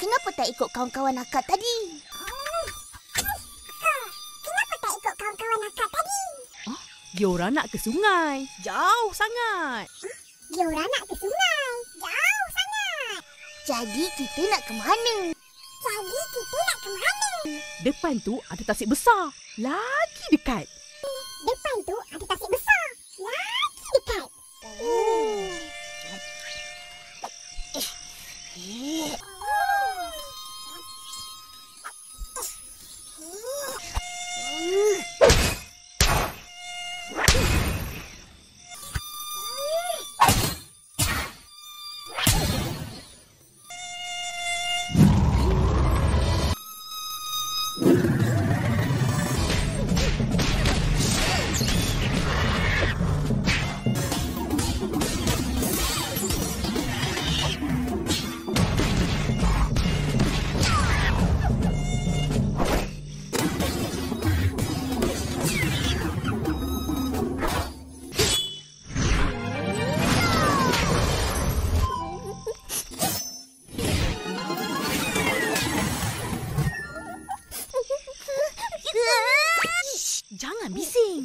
kenapa tak ikut kawan-kawan akak tadi? Kenapa tak ikut kawan-kawan akak tadi? Dia orang nak ke sungai. Jauh sangat. Dia orang nak ke sungai. Jauh sangat. Jadi kita nak ke mana? Jadi kita nak ke mana? Depan tu ada tasik besar. Lagi dekat. Depan tu ada tasik besar. Lagi dekat. Oh. Shh, jangan bising.